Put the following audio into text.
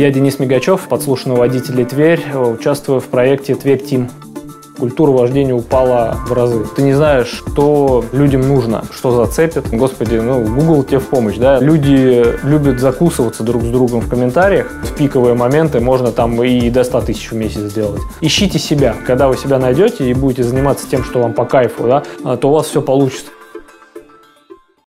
Я Денис Мигачев, подслушанный водитель Тверь, участвую в проекте Тверь Тим культура вождения упала в разы. Ты не знаешь, что людям нужно, что зацепит. Господи, ну, Google тебе в помощь, да. Люди любят закусываться друг с другом в комментариях. В пиковые моменты можно там и до 100 тысяч в месяц сделать. Ищите себя. Когда вы себя найдете и будете заниматься тем, что вам по кайфу, да, то у вас все получится.